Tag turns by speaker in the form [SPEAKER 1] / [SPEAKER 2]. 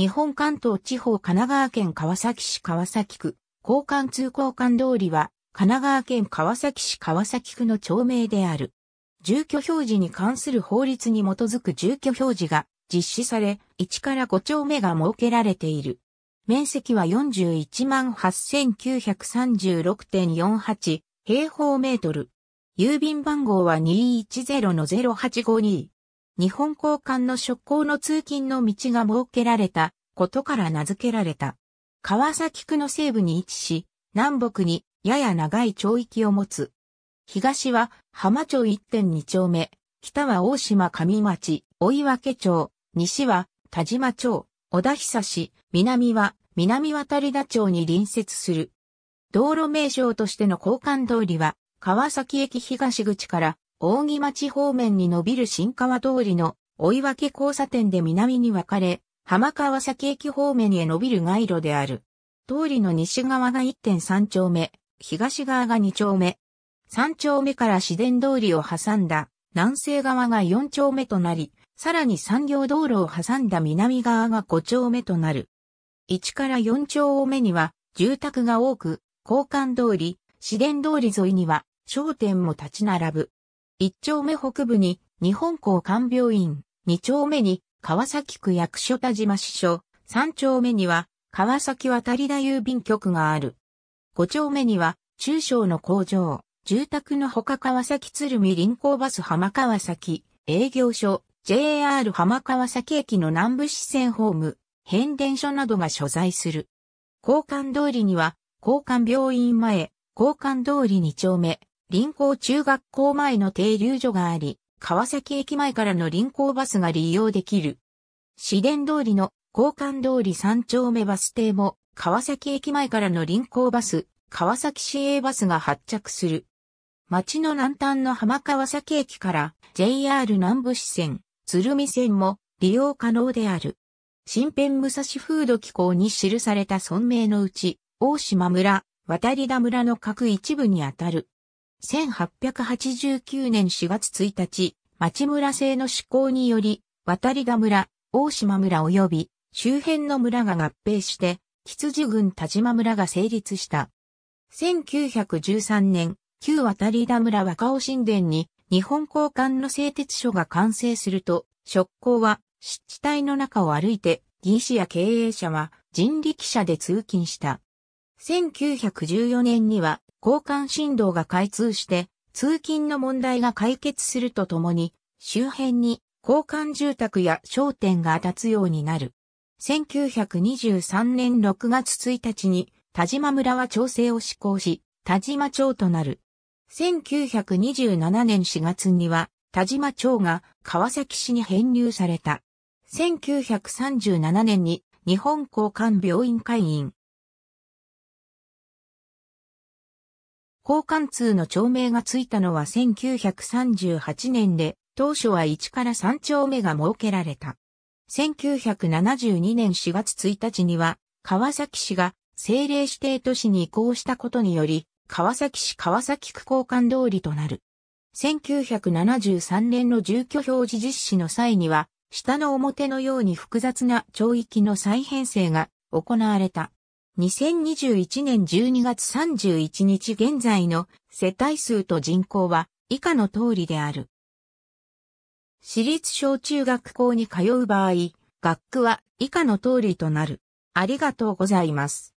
[SPEAKER 1] 日本関東地方神奈川県川崎市川崎区、交換通交換通りは、神奈川県川崎市川崎区の町名である。住居表示に関する法律に基づく住居表示が実施され、1から5丁目が設けられている。面積は418,936.48平方メートル。郵便番号は210-0852。日本交換の職工の通勤の道が設けられたことから名付けられた。川崎区の西部に位置し、南北にやや長い町域を持つ。東は浜町1.2丁目、北は大島上町、追分町、西は田島町、小田久市、南は南渡田町に隣接する。道路名称としての交換通りは、川崎駅東口から扇町方面に伸びる新川通りの追分交差点で南に分かれ、浜川崎駅方面へ伸びる街路である。通りの西側が1.3丁目、東側が2丁目。3丁目から市電通りを挟んだ南西側が4丁目となり、さらに産業道路を挟んだ南側が5丁目となる。1から4丁目には住宅が多く、交換通り、市電通り沿いには商店も立ち並ぶ。一丁目北部に日本交換病院、二丁目に川崎区役所田島支所、三丁目には川崎渡田郵便局がある。五丁目には中小の工場、住宅のほか川崎鶴見臨港バス浜川崎、営業所、JR 浜川崎駅の南部支線ホーム、変電所などが所在する。交換通りには、交換病院前、交換通り二丁目、臨港中学校前の停留所があり、川崎駅前からの臨港バスが利用できる。市電通りの交換通り三丁目バス停も、川崎駅前からの臨港バス、川崎市営バスが発着する。町の南端の浜川崎駅から JR 南部支線、鶴見線も利用可能である。新編武蔵風土機構に記された村名のうち、大島村、渡田村の各一部にあたる。1889年4月1日、町村制の施行により、渡田村、大島村及び周辺の村が合併して、羊郡田島村が成立した。1913年、旧渡田村若尾神殿に日本交換の製鉄所が完成すると、職工は湿地帯の中を歩いて、技師や経営者は人力車で通勤した。1914年には交換振動が開通して、通勤の問題が解決するとともに、周辺に交換住宅や商店が建つようになる。1923年6月1日に田島村は調整を施行し、田島町となる。1927年4月には田島町が川崎市に編入された。1937年に日本交換病院会員、交換通の町名がついたのは1938年で、当初は1から3丁目が設けられた。1972年4月1日には、川崎市が政令指定都市に移行したことにより、川崎市川崎区交換通りとなる。1973年の住居表示実施の際には、下の表のように複雑な町域の再編成が行われた。2021年12月31日現在の世帯数と人口は以下の通りである。私立小中学校に通う場合、学区は以下の通りとなる。ありがとうございます。